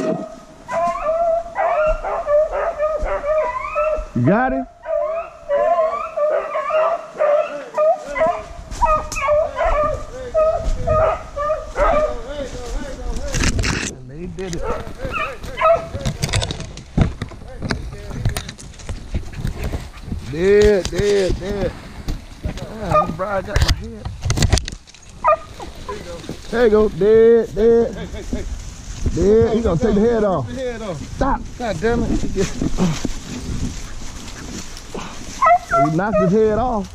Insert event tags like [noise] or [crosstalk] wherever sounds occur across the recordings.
You got it? They did it. Dead, dead, dead. Yeah, this bride got my head. There you go. There you go. Dead, dead. Hey, hey, hey. Dead. He gonna take the head off. head off. Stop. God damn it. He knocked his head off.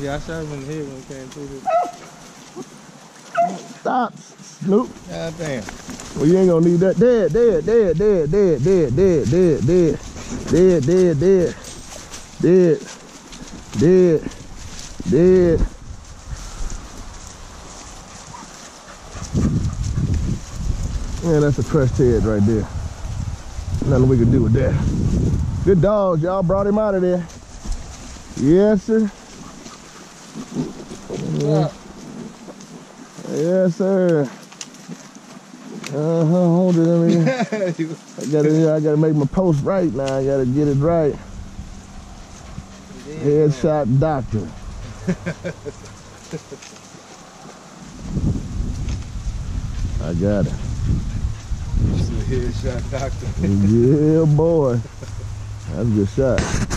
Yeah, I shot him in the head when he came through this. Stop, Snoop. God damn. Well, you ain't gonna need that. Dead, dead, dead, dead, dead, dead, dead, dead, dead, dead, dead, dead, dead, dead, dead. Yeah, that's a crushed head right there. Nothing we can do with that. Good dogs, y'all brought him out of there. Yes, sir. Yeah. Yes, sir. Uh huh. Hold it. Let me. [laughs] I gotta. I gotta make my post right now. I gotta get it right. Headshot doctor. [laughs] I got it. Yeah, boy. That's a good shot.